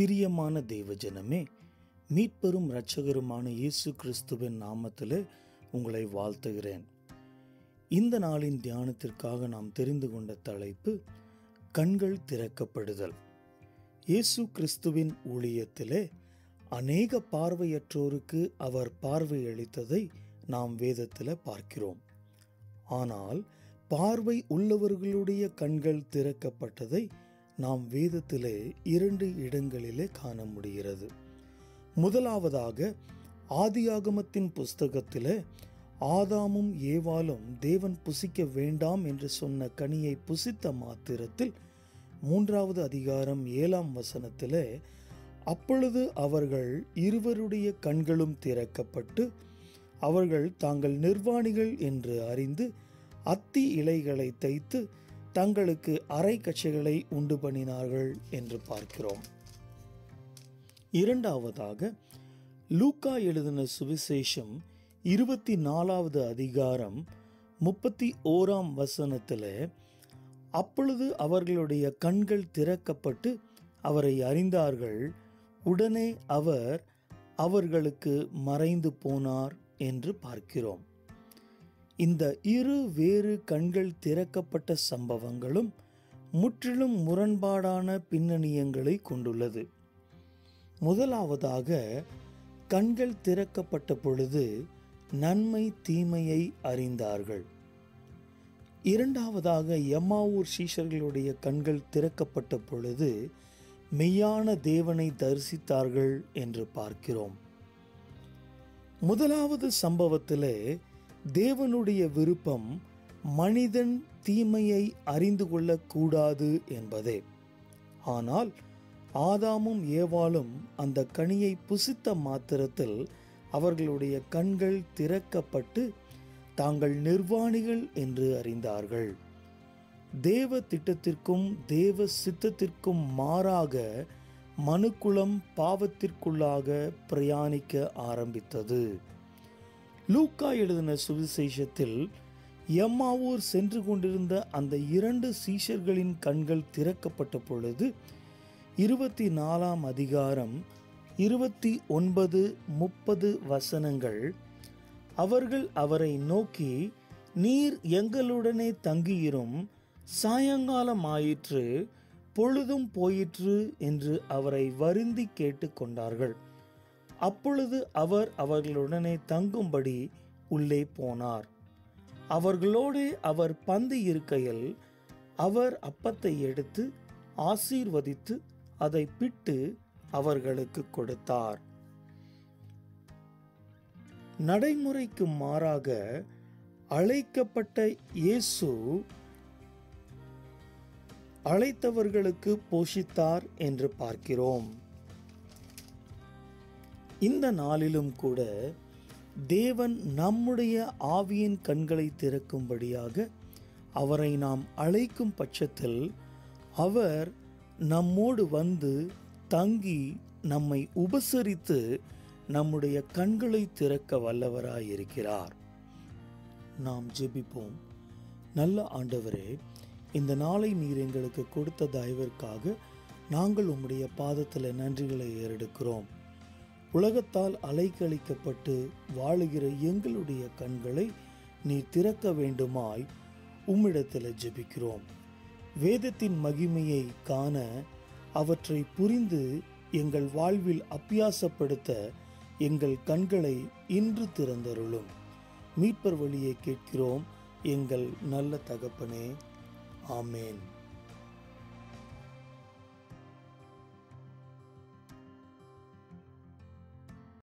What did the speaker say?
பிரியமான தேவஜனமே மீட்பெரும் இரட்சகருமான இயேசு கிறிஸ்துவின் நாமத்தில் உங்களை வாழ்த்துகிறேன். இந்த நாளின் தியானத்திற்காக நாம் தெரிந்து கொண்ட தலைப்பு கண்கள் திறக்கப்படுதல். இயேசு கிறிஸ்துவின் ஊழியத்திலே அநேக பார்வையற்றோருக்கு அவர் பார்வையளித்ததை நாம் வேதத்தில் பார்க்கிறோம். ஆனால் பார்வை உள்ளவர்களுடைய கண்கள் திறக்கப்பட்டதை நாம் வேதத்திலே இரண்டு இடங்களிலே காண முடிகிறது. முதலாவதாக ஆதியாகமத்தின் புஸ்தகத்திலே ஆதாமும் ஏவாலும் தேவன் புசிக்க வேண்டாம் என்று சொன்ன கனியை புசித்த மாத்திரத்தில் மூன்றாவது அதிகாரம் ஏழாம் வசனத்திலே அப்பொழுது அவர்கள் இருவருடைய கண்களும் திறக்கப்பட்டு அவர்கள் தாங்கள் நிர்வாணிகள் என்று அறிந்து அத்தி இலைகளை தைத்து தங்களுக்கு அரை கட்சிகளை உண்டு பண்ணினார்கள் என்று பார்க்கிறோம். இரண்டாவதாக லூக்கா எழுதின சுவிசேஷம் இருபத்தி நாலாவது அதிகாரம் முப்பத்தி ஓராம் வசனத்தில் அப்பொழுது அவர்களுடைய கண்கள் திறக்கப்பட்டு அவரை அறிந்தார்கள் உடனே அவர் அவர்களுக்கு மறைந்து போனார் என்று பார்க்கிறோம். இந்த இரு வேறு கண்கள் திறக்கப்பட்ட சம்பவங்களும் முற்றிலும் முரண்பாடான பின்னணியங்களை கொண்டுள்ளது. முதலாவதாக கண்கள் திறக்கப்பட்ட பொழுது நன்மை தீமையை அறிந்தார்கள். இரண்டாவதாக எம்மாவூர் சீஷர்களுடைய கண்கள் திறக்கப்பட்ட பொழுது மெய்யான தேவனை தரிசித்தார்கள் என்று பார்க்கிறோம். முதலாவது சம்பவத்திலே தேவனுடைய விருப்பம் மனிதன் தீமையை அறிந்து கொள்ளக்கூடாது என்பதே. ஆனால் ஆதாமும் ஏவாளும் அந்த கனியை புசித்த மாத்திரத்தில் அவர்களுடைய கண்கள் திறக்கப்பட்டு தாங்கள் நிர்வாணிகள் என்று அறிந்தார்கள். தேவ திட்டத்திற்கும் தேவ சித்தத்திற்கும் மாறாக மனுக்குளம் பாவத்திற்குள்ளாக பிரயாணிக்க ஆரம்பித்தது. லூக்கா எழுதின சுவிசேஷத்தில் எம்மாவூர் சென்று கொண்டிருந்த அந்த இரண்டு சீஷர்களின் கண்கள் திறக்கப்பட்ட பொழுது இருபத்தி நாலாம் அதிகாரம் இருபத்தி ஒன்பது முப்பது வசனங்கள். அவர்கள் அவரை நோக்கி நீர் எங்களுடனே தங்கியிரும் சாயங்காலம் ஆயிற்று பொழுதும் போயிற்று என்று அவரை வருந்தி கேட்டுக்கொண்டார்கள். அப்பொழுது அவர் அவர்களுடனே தங்கும்படி உள்ளே போனார். அவர்களோடு அவர் பந்து இருக்கையில் அவர் அப்பத்தை எடுத்து ஆசீர்வதித்து அதை பிட்டு அவர்களுக்கு கொடுத்தார். நடைமுறைக்கு மாறாக அழைக்கப்பட்ட இயேசு அழைத்தவர்களுக்கு போஷித்தார் என்று பார்க்கிறோம். இந்த நாளிலும் கூட தேவன் நம்முடைய ஆவியின் கண்களை திறக்கும்படியாக அவரை நாம் அழைக்கும் பட்சத்தில் அவர் நம்மோடு வந்து தங்கி நம்மை உபசரித்து நம்முடைய கண்களை திறக்க வல்லவராயிருக்கிறார். நாம் ஜெபிப்போம். நல்ல ஆண்டவரே இந்த நாளை நீர் எங்களுக்கு கொடுத்த தயவிற்காக நாங்கள் உம்முடைய பாதத்தில் நன்றிகளை ஏறெடுக்கிறோம். உலகத்தால் அலைக்கழிக்கப்பட்டு வாழுகிற எங்களுடைய கண்களை நீ திறக்க வேண்டுமாய் உம்மிடத்தில் ஜெபிக்கிறோம். வேதத்தின் மகிமையை காண அவற்றை புரிந்து எங்கள் வாழ்வில் அப்பியாசப்படுத்த எங்கள் கண்களை இன்று திறந்தருளும். மீட்பர் வழியை கேட்கிறோம். எங்கள் நல்ல தகப்பனே ஆமேன்.